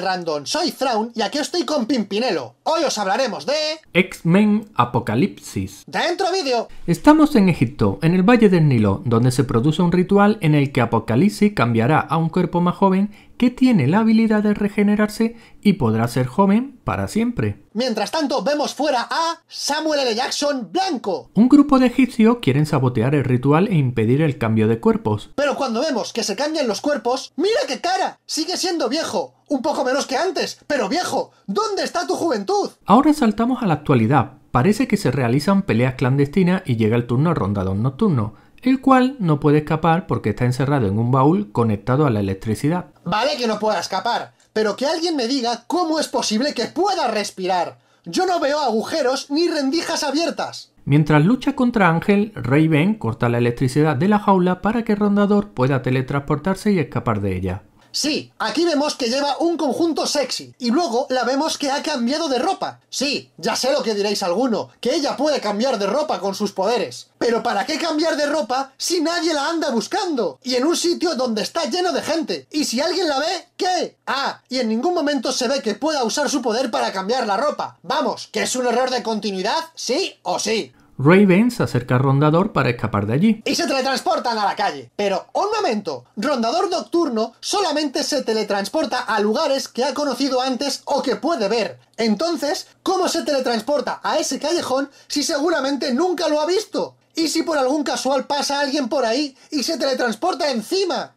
Random, soy Thrawn y aquí estoy con Pimpinelo. Hoy os hablaremos de... X-Men Apocalipsis. ¡Dentro vídeo! Estamos en Egipto, en el Valle del Nilo, donde se produce un ritual en el que Apocalipsis cambiará a un cuerpo más joven que tiene la habilidad de regenerarse y podrá ser joven para siempre. Mientras tanto, vemos fuera a Samuel L. Jackson blanco. Un grupo de egipcios quieren sabotear el ritual e impedir el cambio de cuerpos. Pero cuando vemos que se cambian los cuerpos, ¡mira qué cara! Sigue siendo viejo. Un poco menos que antes, pero viejo. ¿Dónde está tu juventud? Ahora saltamos a la actualidad. Parece que se realizan peleas clandestinas y llega el turno rondador nocturno el cual no puede escapar porque está encerrado en un baúl conectado a la electricidad. Vale que no pueda escapar, pero que alguien me diga cómo es posible que pueda respirar. Yo no veo agujeros ni rendijas abiertas. Mientras lucha contra Ángel, Raven corta la electricidad de la jaula para que Rondador pueda teletransportarse y escapar de ella. Sí, aquí vemos que lleva un conjunto sexy. Y luego la vemos que ha cambiado de ropa. Sí, ya sé lo que diréis alguno, que ella puede cambiar de ropa con sus poderes. Pero ¿para qué cambiar de ropa si nadie la anda buscando? Y en un sitio donde está lleno de gente. Y si alguien la ve, ¿qué? Ah, y en ningún momento se ve que pueda usar su poder para cambiar la ropa. Vamos, que es un error de continuidad, sí o sí. Raven se acerca a Rondador para escapar de allí. Y se teletransportan a la calle. Pero, un momento, Rondador Nocturno solamente se teletransporta a lugares que ha conocido antes o que puede ver. Entonces, ¿cómo se teletransporta a ese callejón si seguramente nunca lo ha visto? ¿Y si por algún casual pasa alguien por ahí y se teletransporta encima?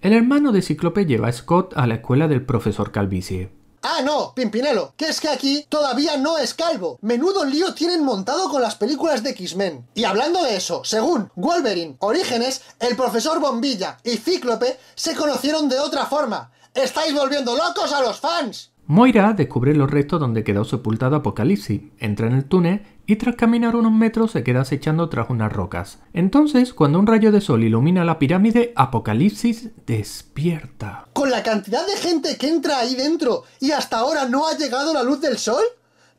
El hermano de Cíclope lleva a Scott a la escuela del profesor Calvicie. Ah, no, Pimpinelo, que es que aquí todavía no es calvo. Menudo lío tienen montado con las películas de X-Men. Y hablando de eso, según Wolverine Orígenes, el profesor Bombilla y Cíclope se conocieron de otra forma. ¡Estáis volviendo locos a los fans! Moira descubre los restos donde quedó sepultado Apocalipsis, entra en el túnel y tras caminar unos metros se queda acechando tras unas rocas. Entonces, cuando un rayo de sol ilumina la pirámide, Apocalipsis despierta. ¿Con la cantidad de gente que entra ahí dentro y hasta ahora no ha llegado la luz del sol?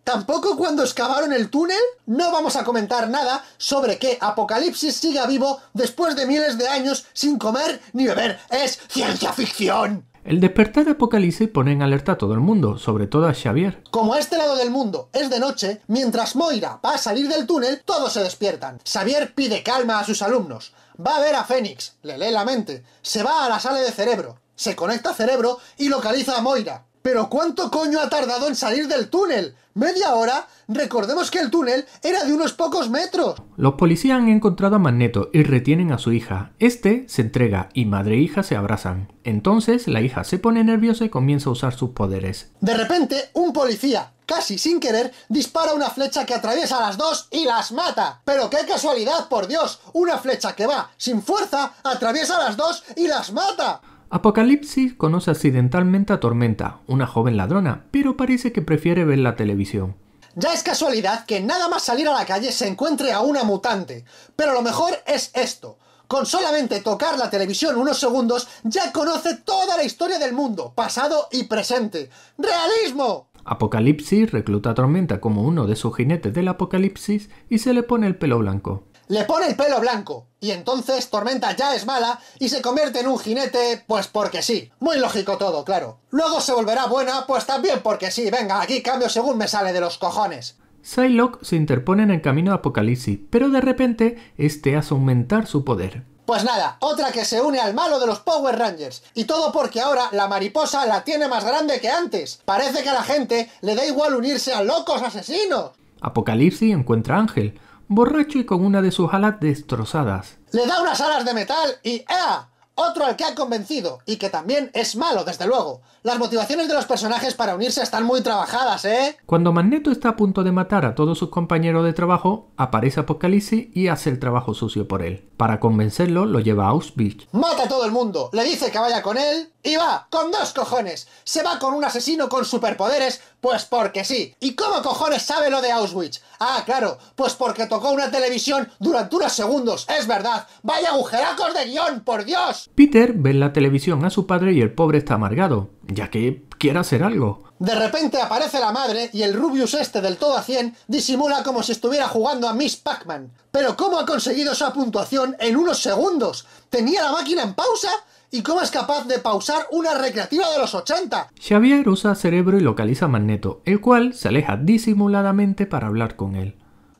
¿Tampoco cuando excavaron el túnel? No vamos a comentar nada sobre que Apocalipsis siga vivo después de miles de años sin comer ni beber. ¡Es ciencia ficción! El despertar de Apocalipsis pone en alerta a todo el mundo, sobre todo a Xavier. Como a este lado del mundo es de noche, mientras Moira va a salir del túnel, todos se despiertan. Xavier pide calma a sus alumnos. Va a ver a Fénix, le lee la mente. Se va a la sala de cerebro, se conecta a cerebro y localiza a Moira. ¿Pero cuánto coño ha tardado en salir del túnel? ¿Media hora? Recordemos que el túnel era de unos pocos metros. Los policías han encontrado a Magneto y retienen a su hija. Este se entrega y madre e hija se abrazan. Entonces la hija se pone nerviosa y comienza a usar sus poderes. De repente, un policía, casi sin querer, dispara una flecha que atraviesa a las dos y las mata. Pero qué casualidad, por Dios, una flecha que va sin fuerza atraviesa a las dos y las mata. Apocalipsis conoce accidentalmente a Tormenta, una joven ladrona, pero parece que prefiere ver la televisión. Ya es casualidad que nada más salir a la calle se encuentre a una mutante, pero lo mejor es esto. Con solamente tocar la televisión unos segundos ya conoce toda la historia del mundo, pasado y presente. ¡Realismo! Apocalipsis recluta a Tormenta como uno de sus jinetes del apocalipsis y se le pone el pelo blanco le pone el pelo blanco, y entonces Tormenta ya es mala y se convierte en un jinete, pues porque sí. Muy lógico todo, claro. Luego se volverá buena, pues también porque sí. Venga, aquí cambio según me sale de los cojones. Psylocke se interpone en el camino de Apocalipsis, pero de repente este hace aumentar su poder. Pues nada, otra que se une al malo de los Power Rangers. Y todo porque ahora la mariposa la tiene más grande que antes. Parece que a la gente le da igual unirse a locos asesinos. Apocalipsis encuentra a Ángel, borracho y con una de sus alas destrozadas. Le da unas alas de metal y ¡ea! Otro al que ha convencido, y que también es malo, desde luego. Las motivaciones de los personajes para unirse están muy trabajadas, ¿eh? Cuando Magneto está a punto de matar a todos sus compañeros de trabajo, aparece Apocalipsis y hace el trabajo sucio por él. Para convencerlo, lo lleva a Auschwitz. Mata a todo el mundo, le dice que vaya con él, y va, con dos cojones. Se va con un asesino con superpoderes, pues porque sí. ¿Y cómo cojones sabe lo de Auschwitz? Ah, claro, pues porque tocó una televisión durante unos segundos, es verdad. Vaya agujeracos de guion, por Dios. Peter ve en la televisión a su padre y el pobre está amargado, ya que quiere hacer algo. De repente aparece la madre y el Rubius este del todo a 100 disimula como si estuviera jugando a Miss Pac-Man. Pero ¿cómo ha conseguido esa puntuación en unos segundos? ¿Tenía la máquina en pausa? ¿Y cómo es capaz de pausar una recreativa de los 80? Xavier usa cerebro y localiza a Magneto, el cual se aleja disimuladamente para hablar con él.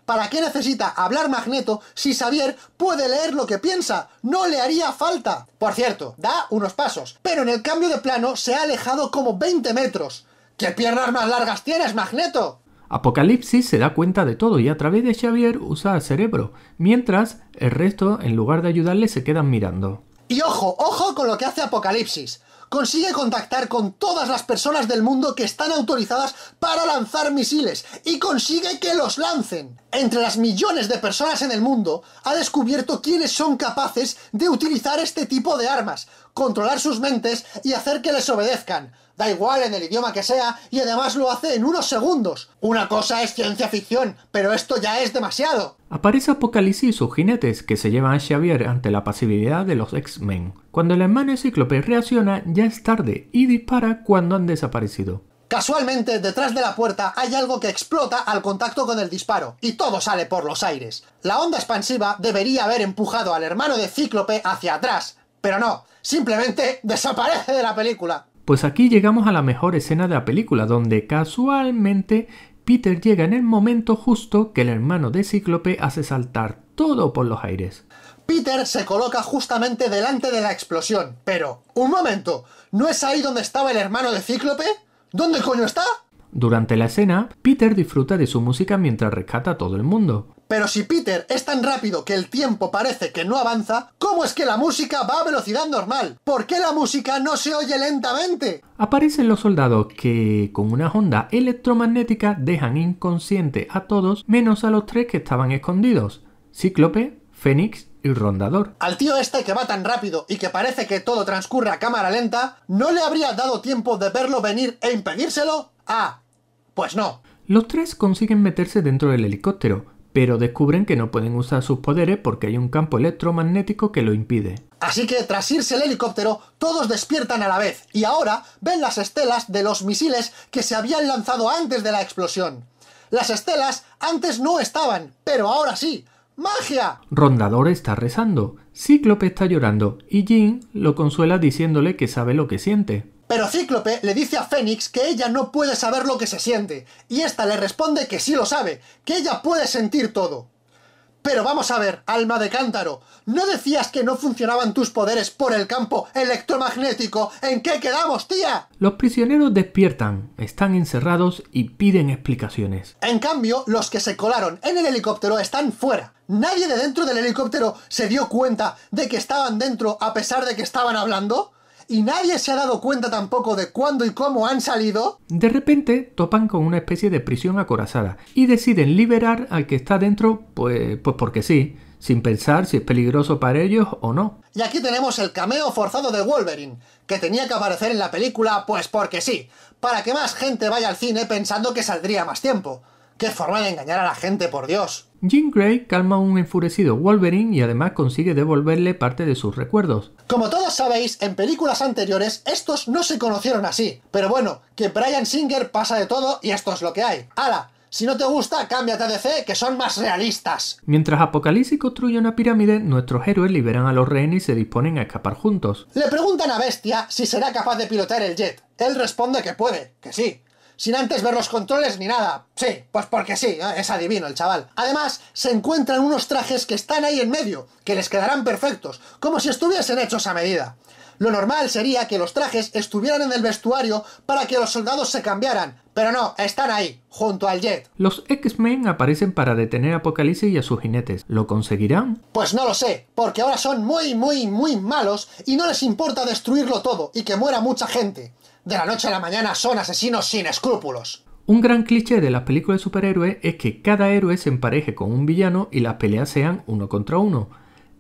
¿Para qué necesita hablar Magneto si Xavier puede leer lo que piensa? No le haría falta. Por cierto, da unos pasos, pero en el cambio de plano se ha alejado como 20 metros. ¿Qué piernas más largas tienes, Magneto? Apocalipsis se da cuenta de todo y a través de Xavier usa el cerebro, mientras el resto, en lugar de ayudarle, se quedan mirando. Y ojo, ojo con lo que hace Apocalipsis consigue contactar con todas las personas del mundo que están autorizadas para lanzar misiles y consigue que los lancen. Entre las millones de personas en el mundo, ha descubierto quiénes son capaces de utilizar este tipo de armas, controlar sus mentes y hacer que les obedezcan. Da igual en el idioma que sea, y además lo hace en unos segundos. Una cosa es ciencia ficción, pero esto ya es demasiado. Aparece Apocalipsis y sus jinetes, que se llevan a Xavier ante la pasividad de los X-Men. Cuando el hermano Cíclope reacciona, ya es tarde y dispara cuando han desaparecido. Casualmente, detrás de la puerta hay algo que explota al contacto con el disparo, y todo sale por los aires. La onda expansiva debería haber empujado al hermano de Cíclope hacia atrás, pero no, simplemente desaparece de la película. Pues aquí llegamos a la mejor escena de la película, donde casualmente Peter llega en el momento justo que el hermano de Cíclope hace saltar todo por los aires. Peter se coloca justamente delante de la explosión, pero, un momento, ¿no es ahí donde estaba el hermano de Cíclope? ¿Dónde coño está? Durante la escena, Peter disfruta de su música mientras rescata a todo el mundo. Pero si Peter es tan rápido que el tiempo parece que no avanza, ¿cómo es que la música va a velocidad normal? ¿Por qué la música no se oye lentamente? Aparecen los soldados que, con una onda electromagnética, dejan inconsciente a todos menos a los tres que estaban escondidos: Cíclope, Fénix y Rondador. Al tío este que va tan rápido y que parece que todo transcurre a cámara lenta, ¿no le habría dado tiempo de verlo venir e impedírselo? Ah, pues no. Los tres consiguen meterse dentro del helicóptero, pero descubren que no pueden usar sus poderes porque hay un campo electromagnético que lo impide. Así que tras irse el helicóptero, todos despiertan a la vez y ahora ven las estelas de los misiles que se habían lanzado antes de la explosión. Las estelas antes no estaban, pero ahora sí. ¡Magia! Rondador está rezando, Cíclope está llorando y Jean lo consuela diciéndole que sabe lo que siente. Pero Cíclope le dice a Fénix que ella no puede saber lo que se siente, y ésta le responde que sí lo sabe, que ella puede sentir todo. Pero vamos a ver, alma de cántaro, ¿no decías que no funcionaban tus poderes por el campo electromagnético? ¿En qué quedamos, tía? Los prisioneros despiertan, están encerrados y piden explicaciones. En cambio, los que se colaron en el helicóptero están fuera. ¿Nadie de dentro del helicóptero se dio cuenta de que estaban dentro a pesar de que estaban hablando? Y nadie se ha dado cuenta tampoco de cuándo y cómo han salido. De repente topan con una especie de prisión acorazada y deciden liberar al que está dentro, pues, pues porque sí, sin pensar si es peligroso para ellos o no. Y aquí tenemos el cameo forzado de Wolverine, que tenía que aparecer en la película, pues porque sí, para que más gente vaya al cine pensando que saldría más tiempo. ¡Qué forma de engañar a la gente, por Dios! Jean Grey calma a un enfurecido Wolverine y además consigue devolverle parte de sus recuerdos. Como todos sabéis, en películas anteriores estos no se conocieron así. Pero bueno, que Brian Singer pasa de todo y esto es lo que hay. ¡Hala! Si no te gusta, cámbiate a DC, que son más realistas. Mientras Apocalipsis construye una pirámide, nuestros héroes liberan a los rehenes y se disponen a escapar juntos. Le preguntan a Bestia si será capaz de pilotar el jet. Él responde que puede, que sí sin antes ver los controles ni nada. Sí, pues porque sí, es adivino el chaval. Además, se encuentran unos trajes que están ahí en medio, que les quedarán perfectos, como si estuviesen hechos a medida. Lo normal sería que los trajes estuvieran en el vestuario para que los soldados se cambiaran, pero no, están ahí, junto al jet. Los X-Men aparecen para detener a Apocalipsis y a sus jinetes. ¿Lo conseguirán? Pues no lo sé, porque ahora son muy, muy, muy malos y no les importa destruirlo todo y que muera mucha gente de la noche a la mañana son asesinos sin escrúpulos. Un gran cliché de las películas de superhéroes es que cada héroe se empareje con un villano y las peleas sean uno contra uno.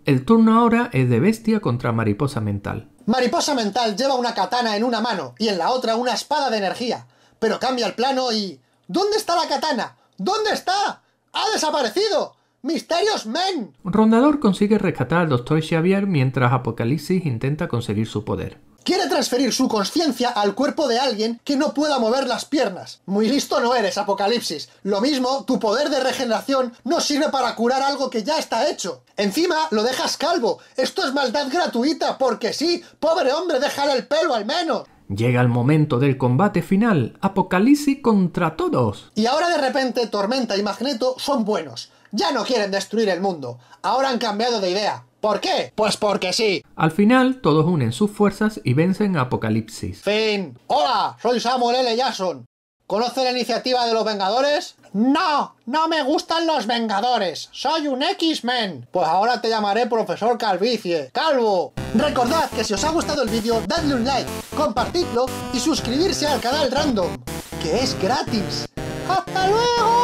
El turno ahora es de Bestia contra Mariposa Mental. Mariposa Mental lleva una katana en una mano y en la otra una espada de energía. Pero cambia el plano y... ¿Dónde está la katana? ¿Dónde está? ¡Ha desaparecido! ¡Misterios Men! Rondador consigue rescatar al Dr. Xavier mientras Apocalipsis intenta conseguir su poder. Quiere transferir su conciencia al cuerpo de alguien que no pueda mover las piernas. Muy listo no eres, Apocalipsis. Lo mismo, tu poder de regeneración no sirve para curar algo que ya está hecho. Encima, lo dejas calvo. Esto es maldad gratuita, porque sí. Pobre hombre, déjale el pelo al menos. Llega el momento del combate final, Apocalipsis contra todos. Y ahora de repente Tormenta y Magneto son buenos. Ya no quieren destruir el mundo. Ahora han cambiado de idea. ¿Por qué? Pues porque sí. Al final, todos unen sus fuerzas y vencen a Apocalipsis. Fin. Hola, soy Samuel L. Jackson. ¿Conoce la iniciativa de los Vengadores? No, no me gustan los Vengadores. Soy un X-Men. Pues ahora te llamaré Profesor Calvicie. ¡Calvo! Recordad que si os ha gustado el vídeo, dadle un like, compartidlo y suscribirse al canal Random, que es gratis. ¡Hasta luego!